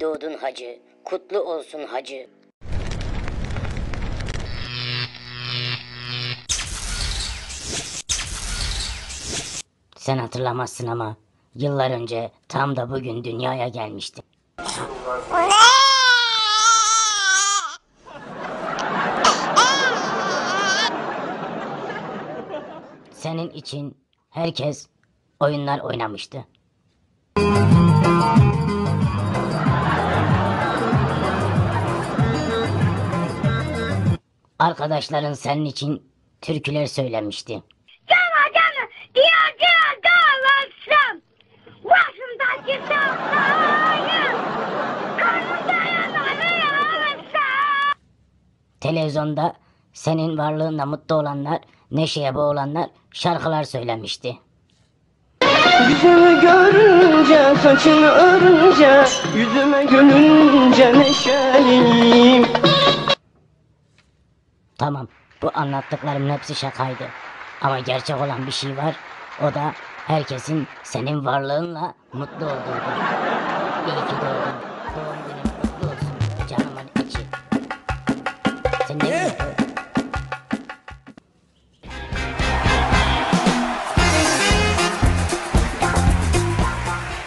doğdun hacı, kutlu olsun hacı. Sen hatırlamazsın ama yıllar önce tam da bugün dünyaya gelmiştim. Senin için herkes oyunlar oynamıştı. Arkadaşların senin için türküler söylemişti. Cana cana diye diye dağılsam Başımdaki saflayı Karnımda yanarı alırsam Televizyonda senin varlığınla mutlu olanlar, neşeye boğulanlar şarkılar söylemişti. Yüzümü görünce, saçını örünce, yüzüme gülünce neşeliyim. Tamam, bu anlattıklarımın hepsi şakaydı. Ama gerçek olan bir şey var. O da herkesin senin varlığınla mutlu olduğudur. İyi ki doğdun. Doğum günün